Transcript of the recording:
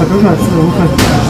可都算是五很。